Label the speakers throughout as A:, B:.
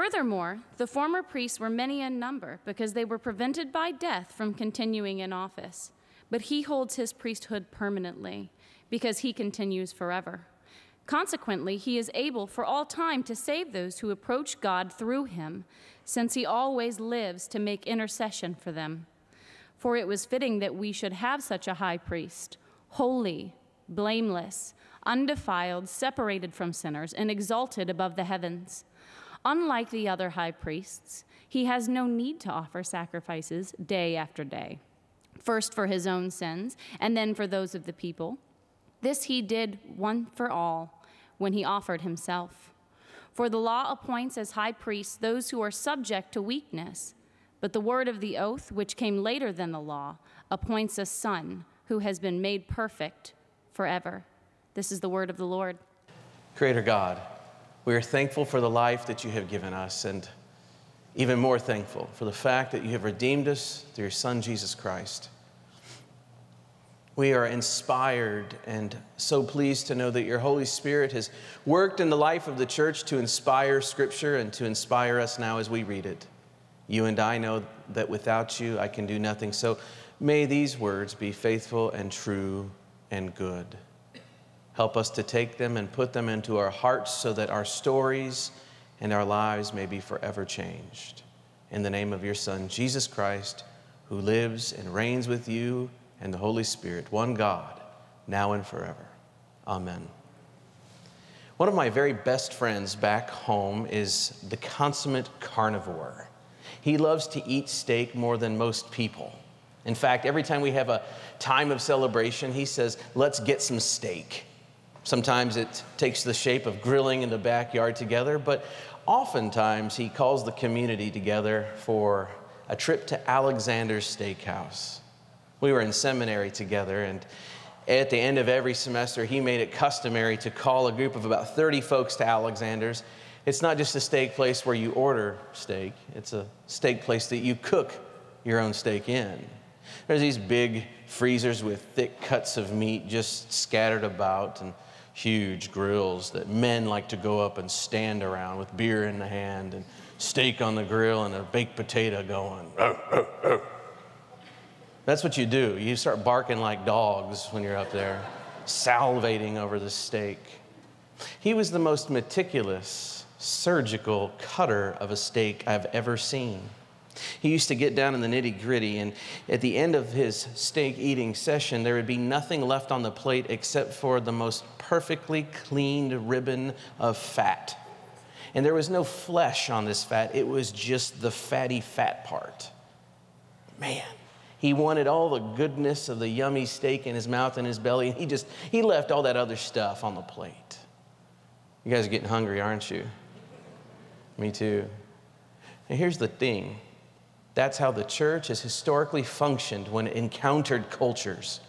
A: Furthermore, the former priests were many in number because they were prevented by death from continuing in office. But he holds his priesthood permanently because he continues forever. Consequently, he is able for all time to save those who approach God through him, since he always lives to make intercession for them. For it was fitting that we should have such a high priest, holy, blameless, undefiled, separated from sinners, and exalted above the heavens. Unlike the other high priests, he has no need to offer sacrifices day after day, first for his own sins, and then for those of the people. This he did one for all when he offered himself. For the law appoints as high priests those who are subject to weakness, but the word of the oath, which came later than the law, appoints a son who has been made perfect forever. This is the word of the Lord.
B: Creator God, we are thankful for the life that you have given us, and even more thankful for the fact that you have redeemed us through your Son, Jesus Christ. We are inspired and so pleased to know that your Holy Spirit has worked in the life of the church to inspire Scripture and to inspire us now as we read it. You and I know that without you, I can do nothing. So may these words be faithful and true and good. Help us to take them and put them into our hearts so that our stories and our lives may be forever changed. In the name of your Son, Jesus Christ, who lives and reigns with you and the Holy Spirit, one God, now and forever. Amen. One of my very best friends back home is the consummate carnivore. He loves to eat steak more than most people. In fact, every time we have a time of celebration, he says, Let's get some steak. Sometimes it takes the shape of grilling in the backyard together, but oftentimes he calls the community together for a trip to Alexander's Steakhouse. We were in seminary together, and at the end of every semester, he made it customary to call a group of about 30 folks to Alexander's. It's not just a steak place where you order steak, it's a steak place that you cook your own steak in. There's these big freezers with thick cuts of meat just scattered about, and huge grills that men like to go up and stand around with beer in the hand and steak on the grill and a baked potato going. Oh, oh, oh. That's what you do. You start barking like dogs when you're up there, salivating over the steak. He was the most meticulous, surgical cutter of a steak I've ever seen. He used to get down in the nitty gritty, and at the end of his steak eating session, there would be nothing left on the plate except for the most perfectly cleaned ribbon of fat. And there was no flesh on this fat, it was just the fatty fat part. Man, he wanted all the goodness of the yummy steak in his mouth and his belly, he just he left all that other stuff on the plate. You guys are getting hungry, aren't you? Me too. And here's the thing. That's how the church has historically functioned when it encountered cultures.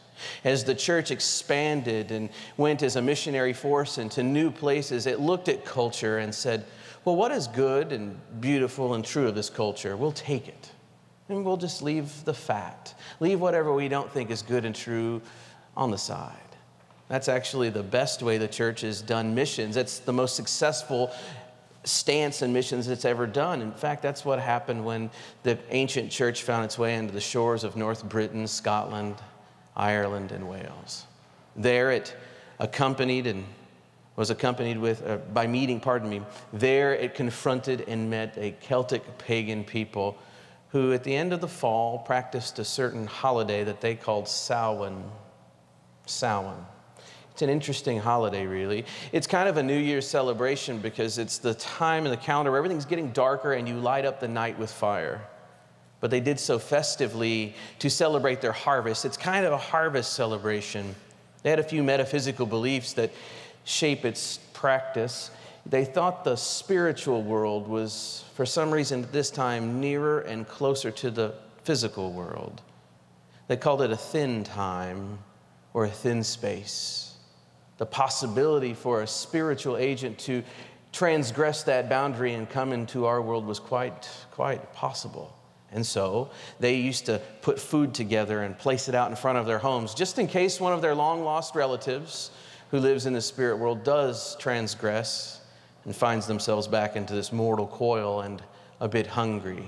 B: As the church expanded and went as a missionary force into new places, it looked at culture and said, Well, what is good and beautiful and true of this culture? We'll take it and we'll just leave the fat, leave whatever we don't think is good and true on the side. That's actually the best way the church has done missions. It's the most successful stance in missions it's ever done. In fact, that's what happened when the ancient church found its way into the shores of North Britain, Scotland, Ireland, and Wales. There it accompanied and was accompanied with, uh, by meeting, pardon me, there it confronted and met a Celtic pagan people who at the end of the fall practiced a certain holiday that they called Samhain. Samhain. It's an interesting holiday, really. It's kind of a New Year's celebration because it's the time in the calendar where everything's getting darker and you light up the night with fire. But they did so festively to celebrate their harvest. It's kind of a harvest celebration. They had a few metaphysical beliefs that shape its practice. They thought the spiritual world was, for some reason at this time, nearer and closer to the physical world. They called it a thin time or a thin space. The possibility for a spiritual agent to transgress that boundary and come into our world was quite, quite possible. And so they used to put food together and place it out in front of their homes just in case one of their long lost relatives who lives in the spirit world does transgress and finds themselves back into this mortal coil and a bit hungry.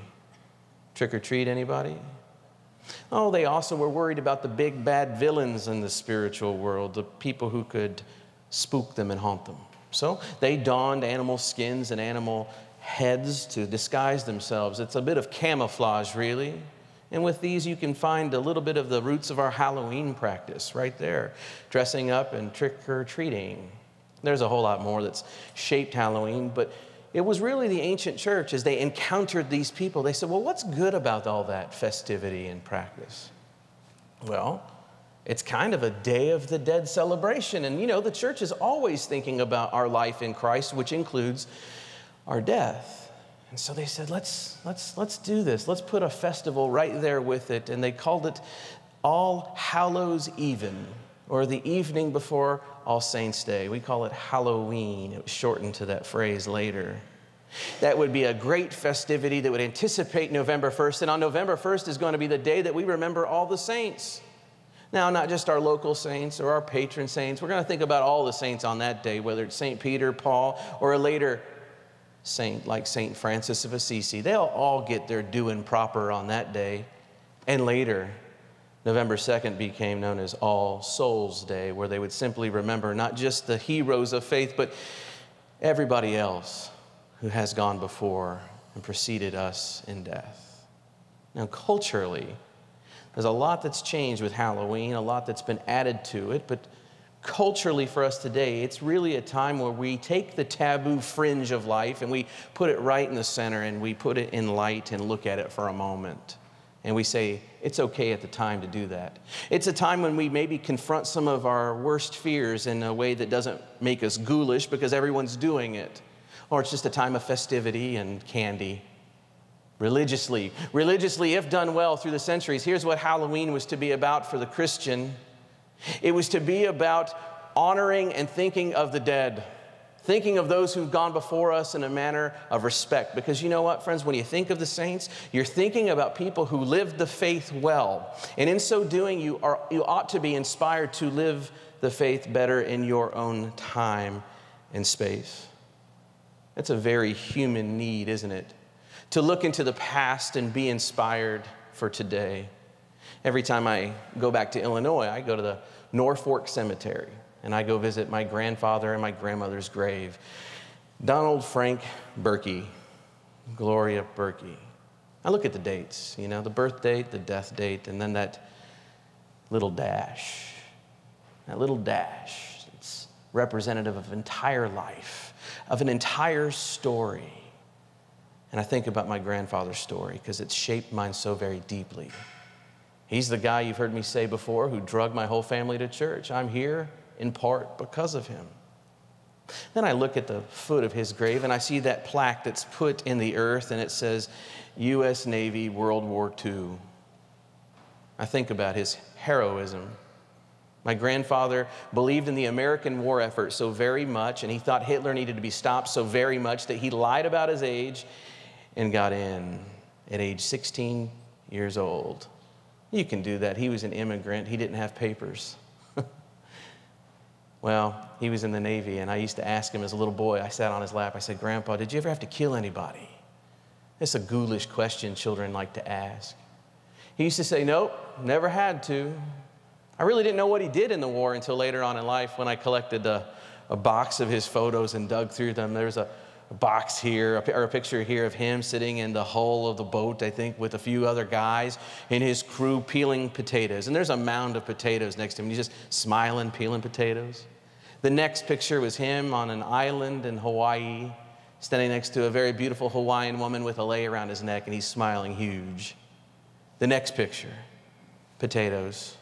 B: Trick or treat, anybody? Oh, they also were worried about the big bad villains in the spiritual world, the people who could spook them and haunt them. So they donned animal skins and animal heads to disguise themselves. It's a bit of camouflage, really. And with these, you can find a little bit of the roots of our Halloween practice right there dressing up and trick or treating. There's a whole lot more that's shaped Halloween, but it was really the ancient church as they encountered these people. They said, Well, what's good about all that festivity and practice? Well, it's kind of a Day of the Dead celebration. And you know, the church is always thinking about our life in Christ, which includes our death. And so they said, let's, let's, let's do this. Let's put a festival right there with it. And they called it All Hallows Even, or the evening before All Saints' Day. We call it Halloween. It was shortened to that phrase later. That would be a great festivity that would anticipate November 1st. And on November 1st is going to be the day that we remember all the saints. Now, not just our local saints or our patron saints. We're going to think about all the saints on that day, whether it's St. Peter, Paul, or a later saint like St. Francis of Assisi. They'll all get their due and proper on that day. And later, November 2nd became known as All Souls Day, where they would simply remember not just the heroes of faith, but everybody else who has gone before and preceded us in death. Now, culturally, there's a lot that's changed with Halloween, a lot that's been added to it, but culturally for us today, it's really a time where we take the taboo fringe of life and we put it right in the center and we put it in light and look at it for a moment. And we say, it's okay at the time to do that. It's a time when we maybe confront some of our worst fears in a way that doesn't make us ghoulish because everyone's doing it. Or it's just a time of festivity and candy religiously. Religiously, if done well through the centuries, here's what Halloween was to be about for the Christian it was to be about honoring and thinking of the dead, thinking of those who've gone before us in a manner of respect. Because you know what, friends, when you think of the saints, you're thinking about people who lived the faith well. And in so doing, you, are, you ought to be inspired to live the faith better in your own time and space. That's a very human need, isn't it? to look into the past and be inspired for today. Every time I go back to Illinois, I go to the Norfolk Cemetery and I go visit my grandfather and my grandmother's grave. Donald Frank Berkey, Gloria Berkey. I look at the dates, you know, the birth date, the death date, and then that little dash. That little dash. It's representative of entire life, of an entire story. And I think about my grandfather's story because it's shaped mine so very deeply. He's the guy you've heard me say before who drugged my whole family to church. I'm here in part because of him. Then I look at the foot of his grave and I see that plaque that's put in the earth and it says U.S. Navy World War II. I think about his heroism. My grandfather believed in the American war effort so very much, and he thought Hitler needed to be stopped so very much that he lied about his age and got in at age 16 years old. You can do that. He was an immigrant, he didn't have papers. Well, he was in the Navy, and I used to ask him as a little boy, I sat on his lap, I said, Grandpa, did you ever have to kill anybody? It's a ghoulish question children like to ask. He used to say, Nope, never had to. I really didn't know what he did in the war until later on in life when I collected a, a box of his photos and dug through them. There's a a box here, or a picture here of him sitting in the hull of the boat, I think, with a few other guys and his crew peeling potatoes. And there's a mound of potatoes next to him. He's just smiling, peeling potatoes. The next picture was him on an island in Hawaii, standing next to a very beautiful Hawaiian woman with a lei around his neck, and he's smiling huge. The next picture, potatoes.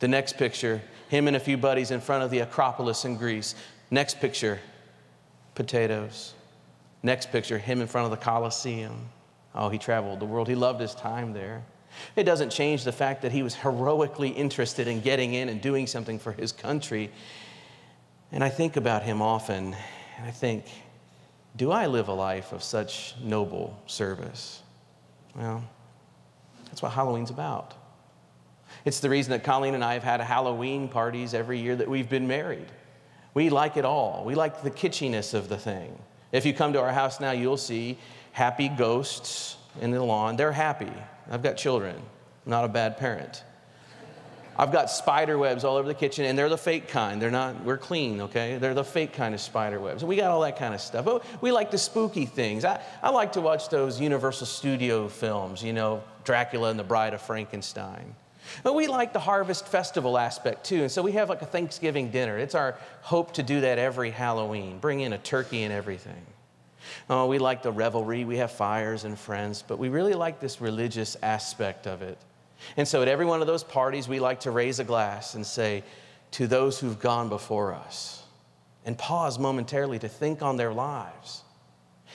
B: The next picture, him and a few buddies in front of the Acropolis in Greece. Next picture, potatoes. Next picture, him in front of the Colosseum. Oh, he traveled the world. He loved his time there. It doesn't change the fact that he was heroically interested in getting in and doing something for his country. And I think about him often, and I think, do I live a life of such noble service? Well, that's what Halloween's about. It's the reason that Colleen and I have had Halloween parties every year that we've been married We like it all. We like the kitschiness of the thing. If you come to our house now, you'll see happy ghosts in the lawn. They're happy. I've got children, I'm not a bad parent. I've got spider webs all over the kitchen, and they're the fake kind. They're not, we're clean, okay? They're the fake kind of spider webs. And We got all that kind of stuff. But we like the spooky things. I, I like to watch those Universal Studio films, you know, Dracula and the Bride of Frankenstein. But we like the harvest festival aspect too. And so we have like a Thanksgiving dinner. It's our hope to do that every Halloween, bring in a turkey and everything. Oh, we like the revelry. We have fires and friends, but we really like this religious aspect of it. And so at every one of those parties, we like to raise a glass and say, To those who've gone before us, and pause momentarily to think on their lives.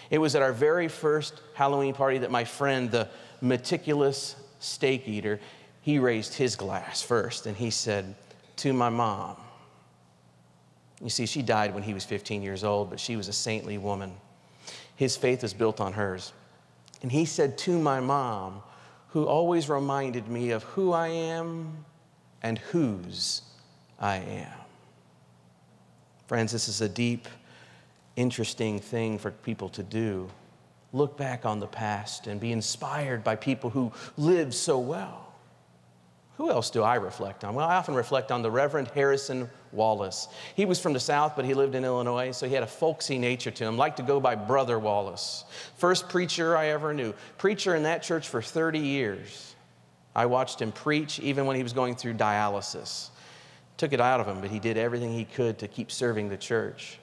B: It was at our very first Halloween party that my friend, the meticulous steak eater, he raised his glass first and he said, To my mom. You see, she died when he was 15 years old, but she was a saintly woman. His faith was built on hers. And he said, To my mom, who always reminded me of who I am and whose I am. Friends, this is a deep, interesting thing for people to do. Look back on the past and be inspired by people who lived so well. Who else do I reflect on? Well, I often reflect on the Reverend Harrison Wallace. He was from the South, but he lived in Illinois, so he had a folksy nature to him, liked to go by Brother Wallace. First preacher I ever knew. Preacher in that church for 30 years. I watched him preach even when he was going through dialysis. Took it out of him, but he did everything he could to keep serving the church.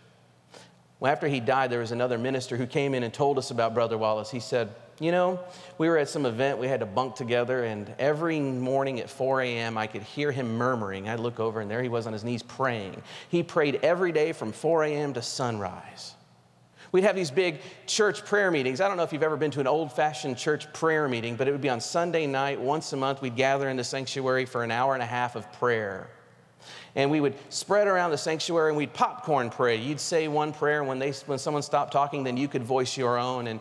B: Well, after he died, there was another minister who came in and told us about Brother Wallace. He said, you know, we were at some event, we had to bunk together, and every morning at 4 a.m., I could hear him murmuring. I'd look over, and there he was on his knees praying. He prayed every day from 4 a.m. to sunrise. We'd have these big church prayer meetings. I don't know if you've ever been to an old fashioned church prayer meeting, but it would be on Sunday night, once a month. We'd gather in the sanctuary for an hour and a half of prayer. And we would spread around the sanctuary and we'd popcorn pray. You'd say one prayer, and when, they, when someone stopped talking, then you could voice your own. And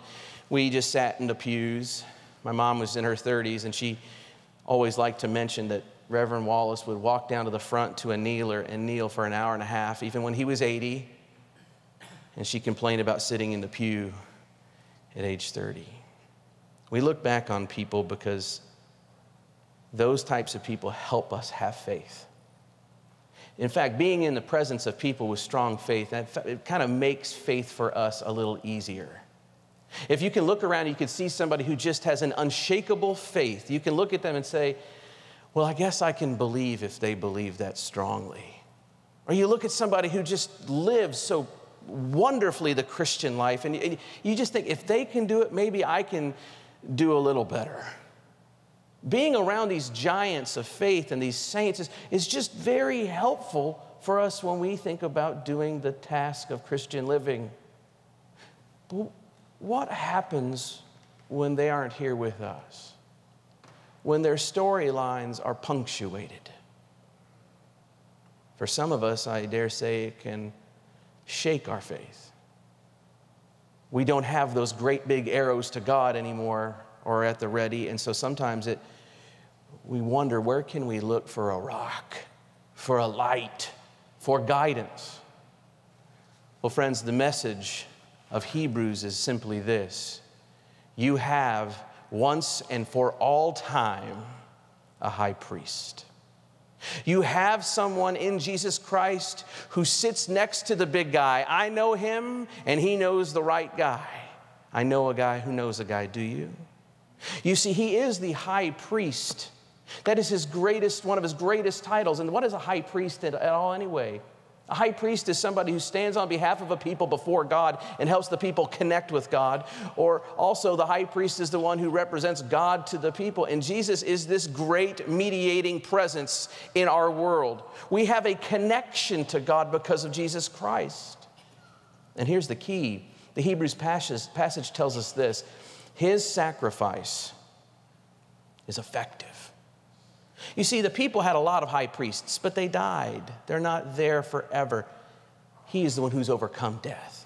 B: we just sat in the pews. My mom was in her 30s, and she always liked to mention that Reverend Wallace would walk down to the front to a kneeler and kneel for an hour and a half, even when he was 80. And she complained about sitting in the pew at age 30. We look back on people because those types of people help us have faith. In fact, being in the presence of people with strong faith, it kind of makes faith for us a little easier. If you can look around, you can see somebody who just has an unshakable faith. You can look at them and say, Well, I guess I can believe if they believe that strongly. Or you look at somebody who just lives so wonderfully the Christian life, and you just think, if they can do it, maybe I can do a little better. Being around these giants of faith and these saints is, is just very helpful for us when we think about doing the task of Christian living. But what happens when they aren't here with us? When their storylines are punctuated? For some of us, I dare say, it can shake our faith. We don't have those great big arrows to God anymore or at the ready, and so sometimes it, we wonder where can we look for a rock, for a light, for guidance? Well, friends, the message of Hebrews is simply this You have once and for all time a high priest. You have someone in Jesus Christ who sits next to the big guy. I know him, and he knows the right guy. I know a guy who knows a guy. Do you? You see, he is the high priest. That is his greatest, one of his greatest titles. And what is a high priest at, all, anyway? A high priest is somebody who stands on behalf of a people before God and helps the people connect with God. Or also, the high priest is the one who represents God to the people. And Jesus is this great mediating presence in our world. We have a connection to God because of Jesus Christ. And here's the key the Hebrews passage, passage tells us this His sacrifice is effective. You see, the people had a lot of high priests, but they died. They're not there forever. He is the one who's overcome death.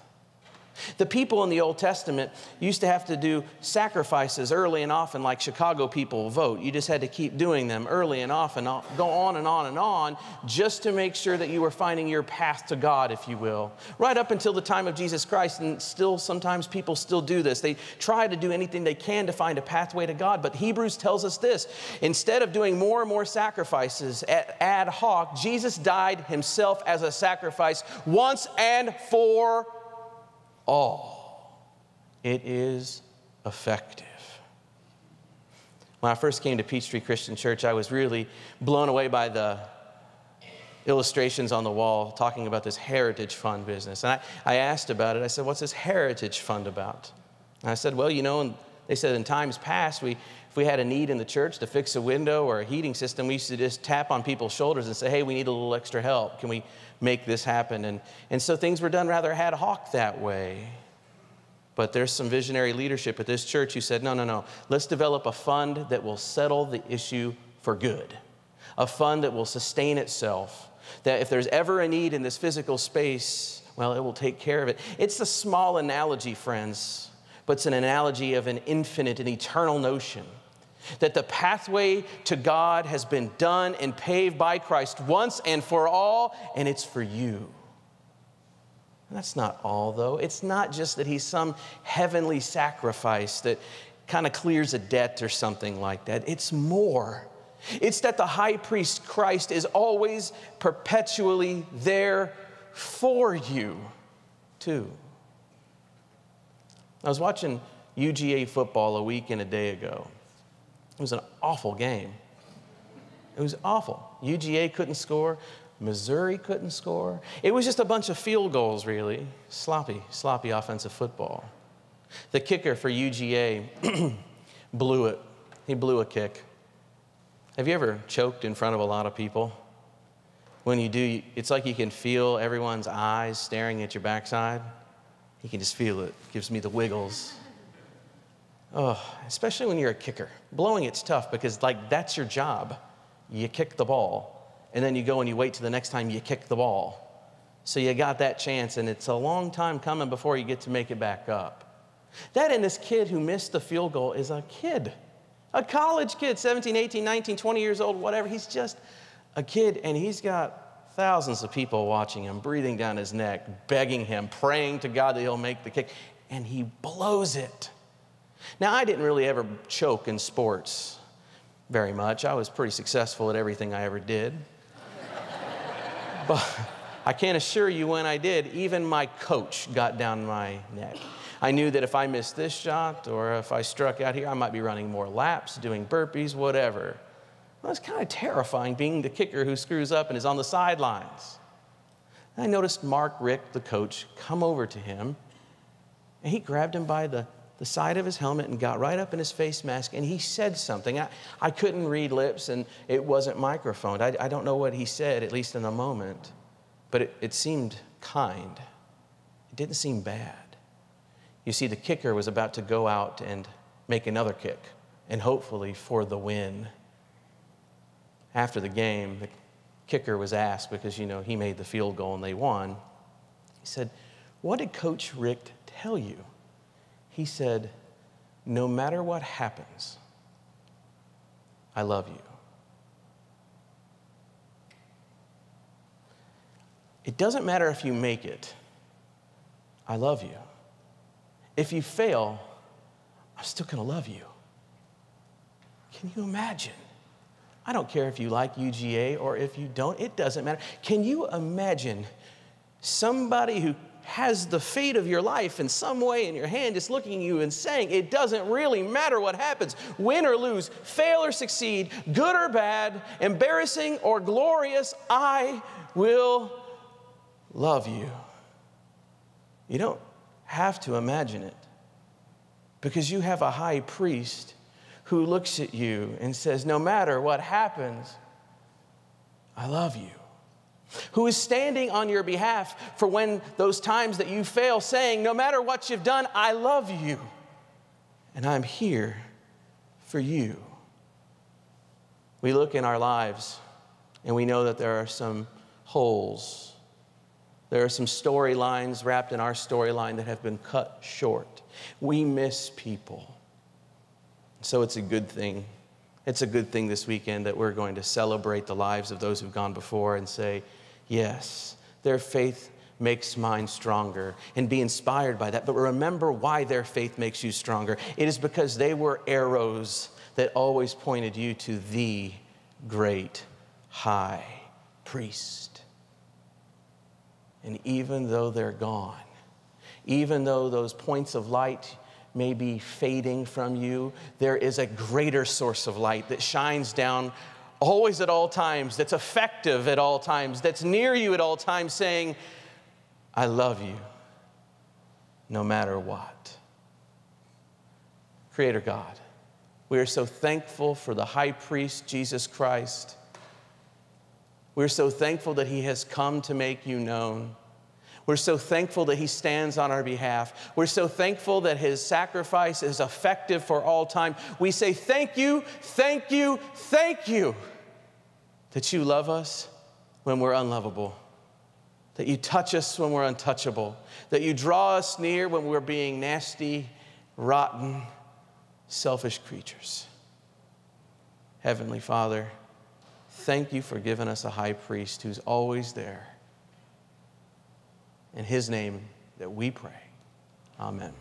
B: The people in the Old Testament used to have to do sacrifices early and often, like Chicago people vote. You just had to keep doing them early and often, uh, go on and on and on, just to make sure that you were finding your path to God, if you will. Right up until the time of Jesus Christ, and still sometimes people still do this. They try to do anything they can to find a pathway to God. But Hebrews tells us this instead of doing more and more sacrifices ad hoc, Jesus died himself as a sacrifice once and for all. It is effective. When I first came to Peachtree Christian Church, I was really blown away by the illustrations on the wall talking about this Heritage Fund business. And I, I asked about it. I said, What's this Heritage Fund about? And I said, Well, you know, and they said in times past, we, if we had a need in the church to fix a window or a heating system, we used to just tap on people's shoulders and say, Hey, we need a little extra help. Can we make this happen. And, and so things were done rather ad hoc that way. But there's some visionary leadership at this church who said, no, no, no, let's develop a fund that will settle the issue for good, a fund that will sustain itself, that if there's ever a need in this physical space, well, it will take care of it. It's a small analogy, friends, but it's an analogy of an infinite and eternal notion that the pathway to God has been done and paved by Christ once and for all, and it's for you. That's not all, though. It's not just that He's some heavenly sacrifice that kind of clears a debt or something like that. It's more. It's that the high priest Christ is always perpetually there for you, too. I was watching UGA football a week and a day ago. It was an awful game. It was awful. UGA couldn't score. Missouri couldn't score. It was just a bunch of field goals, really. Sloppy, sloppy offensive football. The kicker for UGA blew it. He blew a kick. Have you ever choked in front of a lot of people? When you do, it's like you can feel everyone's eyes staring at your backside. You can just feel it. it gives me the wiggles. Oh, especially when you're a kicker. Blowing it's tough because like that's your job. You kick the ball and then you go and you wait till the next time you kick the ball. So you got that chance and it's a long time coming before you get to make it back up. That and this kid who missed the field goal is a kid. A college kid, 17, 18, 19, 20 years old, whatever. He's just a kid and he's got thousands of people watching him, breathing down his neck, begging him, praying to God that he'll make the kick, and he blows it. Now, I didn't really ever choke in sports very much. I was pretty successful at everything I ever did. but I can't assure you when I did, even my coach got down my neck. I knew that if I missed this shot or if I struck out here, I might be running more laps, doing burpees, whatever. Well, it's kind of terrifying being the kicker who screws up and is on the sidelines. And I noticed Mark Richt, the coach, come over to him, and he grabbed him by the the side of his helmet and got right up in his face mask and he said something. I, I couldn't read lips and it wasn't microphoned. I, I don't know what he said, at least in the moment, but it, it seemed kind. It didn't seem bad. You see, the kicker was about to go out and make another kick, and hopefully for the win. After the game, the kicker was asked because, you know, he made the field goal and they won. He said, What did Coach Richt tell you? He said, No matter what happens, I love you. It doesn't matter if you make it, I love you. If you fail, I'm still gonna love you. Can you imagine? I don't care if you like UGA or if you don't, it doesn't matter. Can you imagine somebody who has the fate of your life in some way in your hand, just looking at you and saying, It doesn't really matter what happens, win or lose, fail or succeed, good or bad, embarrassing or glorious, I will love you. You don't have to imagine it because you have a high priest who looks at you and says, No matter what happens, I love you who is standing on your behalf for when those times that you fail, saying, No matter what you've done, I love you, and I'm here for you. We look in our lives and we know that there are some holes There are some storylines wrapped in our storyline that have been cut short. We miss people. So it's a good thing. It's a good thing this weekend that we're going to celebrate the lives of those who've gone before and say, yes, their faith makes mine stronger and be inspired by that. But remember why their faith makes you stronger. It is because they were arrows that always pointed you to the great high priest. And even though they're gone, even though those points of light may be fading from you, there is a greater source of light that shines down always at all times, that's effective at all times, that's near you at all times, saying, I love you no matter what. Creator God, we are so thankful for the high priest, Jesus Christ. We're so thankful that he has come to make you known. We're so thankful that He stands on our behalf. We're so thankful that His sacrifice is effective for all time. We say, Thank you, thank you, thank you that you love us when we're unlovable, that you touch us when we're untouchable, that you draw us near when we're being nasty, rotten, selfish creatures. Heavenly Father, thank you for giving us a high priest who's always there in his name that we pray. Amen.